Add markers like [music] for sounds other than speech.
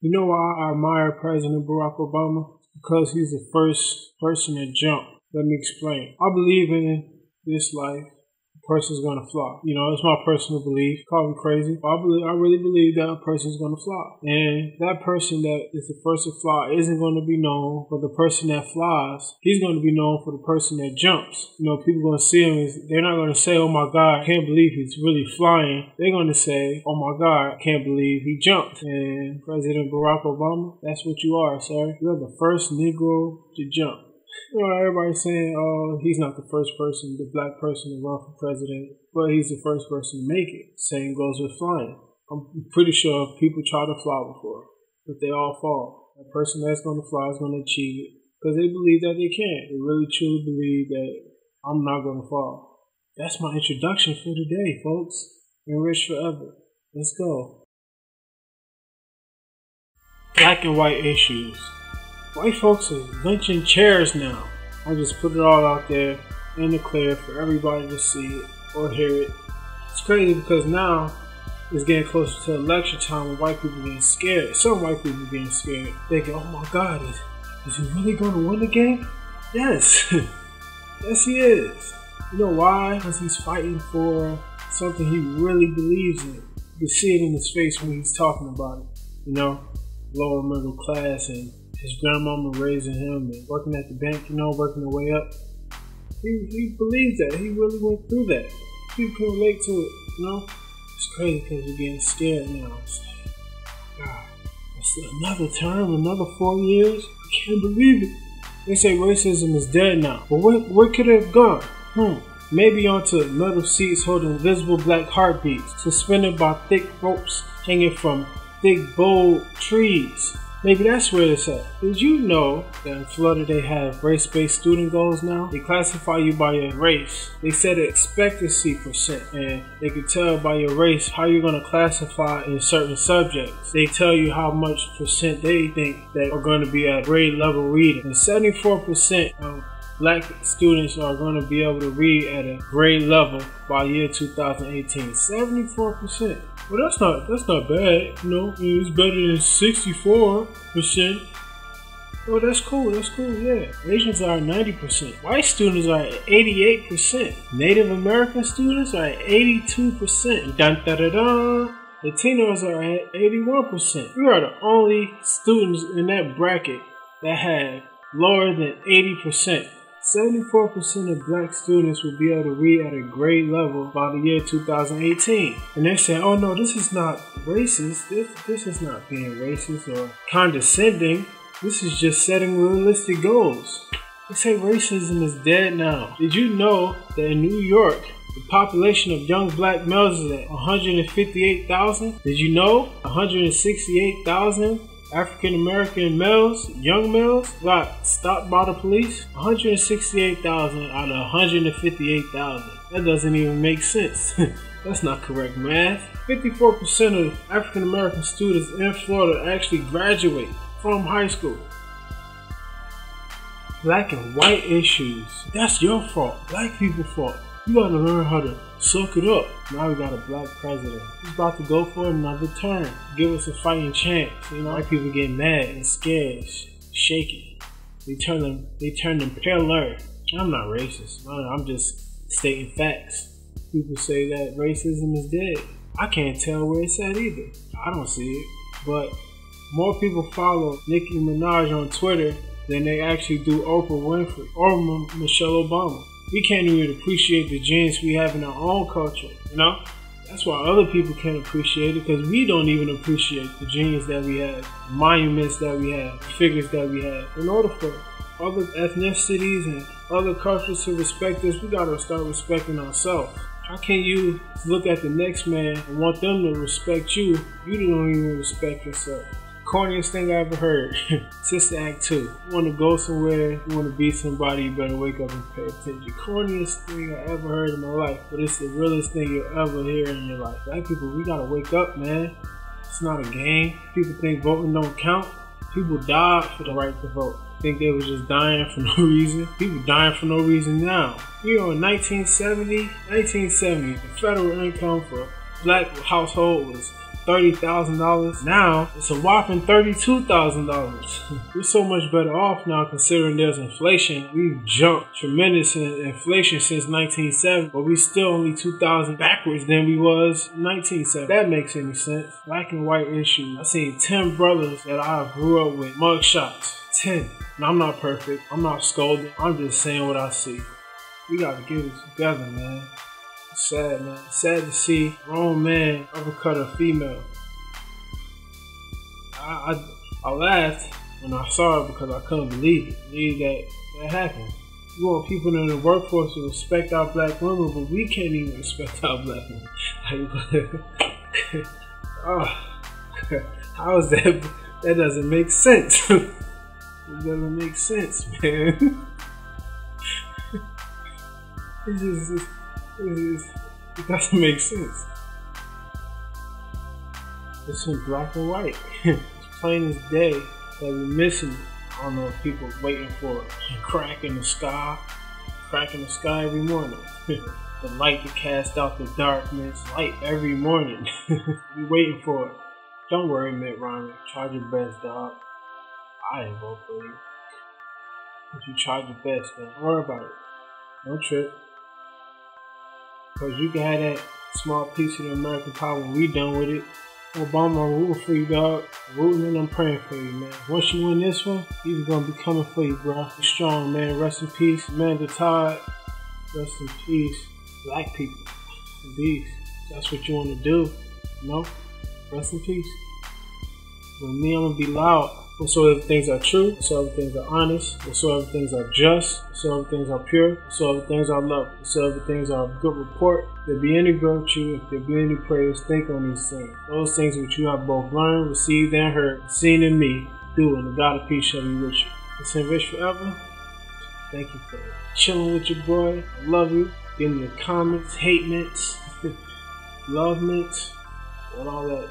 You know why I admire President Barack Obama? Because he's the first person to jump. Let me explain. I believe in this life person's gonna fly. You know, it's my personal belief. Call me crazy. I believe, I really believe that a person's gonna fly. And that person that is the first to fly isn't gonna be known for the person that flies. He's gonna be known for the person that jumps. You know, people gonna see him. They're not gonna say, "Oh my God, I can't believe he's really flying." They're gonna say, "Oh my God, I can't believe he jumped." And President Barack Obama, that's what you are, sir. You're the first Negro to jump. You know, everybody's saying, oh, he's not the first person, the black person to run for president, but he's the first person to make it. Same goes with flying. I'm pretty sure people try to fly before, but they all fall. The person that's going to fly is going to achieve it because they believe that they can. They really truly believe that I'm not going to fall. That's my introduction for today, folks. Rich forever. Let's go. Black and white issues. White folks are lynching chairs now. I just put it all out there in the clear for everybody to see or hear it. It's crazy because now it's getting closer to election time and white people are getting scared. Some white people are getting scared, thinking, "Oh my God, is, is he really going to win the game?" Yes, [laughs] yes he is. You know why? Because he's fighting for something he really believes in. You can see it in his face when he's talking about it. You know, lower middle class and his grandmama raising him and working at the bank, you know, working their way up. He, he believes that. He really went through that. He can relate to it, you know? It's crazy because we're getting scared now. It's like, God, it's another term, another four years? I can't believe it. They say racism is dead now. But where, where could it have gone? Hmm. Maybe onto metal seats holding invisible black heartbeats, suspended by thick ropes hanging from thick, bold trees. Maybe that's where it's at. Did you know that in Florida they have race-based student goals now? They classify you by your race. They set an expectancy percent and they can tell by your race how you're going to classify in certain subjects. They tell you how much percent they think that are going to be at grade level reading. And 74% of black students are going to be able to read at a grade level by year 2018. 74%. Well, that's not that's not bad. You know, it's better than sixty four percent. Oh, that's cool. That's cool. Yeah, Asians are ninety percent. White students are eighty eight percent. Native American students are eighty two percent. Dun da da da. Latinos are at eighty one percent. We are the only students in that bracket that have lower than eighty percent 74% of black students will be able to read at a grade level by the year 2018. And they say, oh no, this is not racist. This, this is not being racist or condescending. This is just setting realistic goals. They say racism is dead now. Did you know that in New York, the population of young black males is at 158,000? Did you know 168,000 African American males, young males, got stopped by the police. 168,000 out of 158,000. That doesn't even make sense. [laughs] That's not correct math. 54% of African American students in Florida actually graduate from high school. Black and white issues. That's your fault. Black people fault. You gotta learn how to suck it up. Now we got a black president. He's about to go for another term. Give us a fighting chance. You know, white people get mad and scared, shaky. They turn them, they turn them paler. I'm not racist. I'm just stating facts. People say that racism is dead. I can't tell where it's at either. I don't see it. But more people follow Nicki Minaj on Twitter than they actually do Oprah Winfrey or Michelle Obama we can't even appreciate the genes we have in our own culture. You know, that's why other people can't appreciate it because we don't even appreciate the genius that we have, monuments that we have, figures that we have. In order for other ethnicities and other cultures to respect us, we gotta start respecting ourselves. How can you look at the next man and want them to respect you? You don't even respect yourself corniest thing I ever heard. [laughs] Sister Act 2. You want to go somewhere, you want to be somebody, you better wake up and pay attention. Corniest thing I ever heard in my life, but it's the realest thing you'll ever hear in your life. Black people, we gotta wake up, man. It's not a game. People think voting don't count. People died for the right to vote. Think they were just dying for [laughs] no reason. People dying for no reason now. You know, in 1970, 1970, the federal income for black household was thirty thousand dollars. Now it's a whopping thirty-two thousand dollars. We're so much better off now considering there's inflation. We've jumped tremendous in inflation since 1970, but we're still only two thousand backwards than we was 1970. That makes any sense? Black and white issues. I seen ten brothers that I grew up with mug shots. Ten. Now, I'm not perfect. I'm not scolding. I'm just saying what I see. We gotta get it together, man. It's sad, man. Sad to see grown man uppercut a female. I, I, I laughed when I saw it because I couldn't believe it. Believe that that happened. We want people in the workforce to respect our black women, but we can't even respect our black women. [laughs] oh, [laughs] [laughs] how is that? That doesn't make sense. it doesn't make sense, man. it just, it, just, it doesn't make sense. It's in black and white. [laughs] it's plain as day that we're missing. I don't know if people waiting for a crack in the sky, crack in the sky every morning. [laughs] the light to cast out the darkness, light every morning. [laughs] we waiting for it. Don't worry, Mitt Romney. Try your best, dog. I ain't vote for you. But you tried your best. Don't worry about it. Don't trip. Because you can have that small piece of the American power when we done with it. Obama, I'm rooting for you, dog. Rooting and I'm praying for you, man. Once you win this one, he's gonna be coming for you, bro. Be strong, man. Rest in peace, Amanda Todd. Rest in peace, black people. Peace. That's what you want to do, you know? Rest in peace. With me, I'm gonna be loud. Whatsoever things are true, whatsoever things are honest, whatsoever things are just, whatsoever things are pure, whatsoever things are love, whatsoever things are of good report, if there be any virtue, if there be any praise, think on these things. Those things which you have both learned, received, and heard, seen in me, do, and the God of peace shall be with you. It's rich forever. Thank you for chilling with your boy. I love you. Give me your comments, hate mints, [laughs] love mints, and all that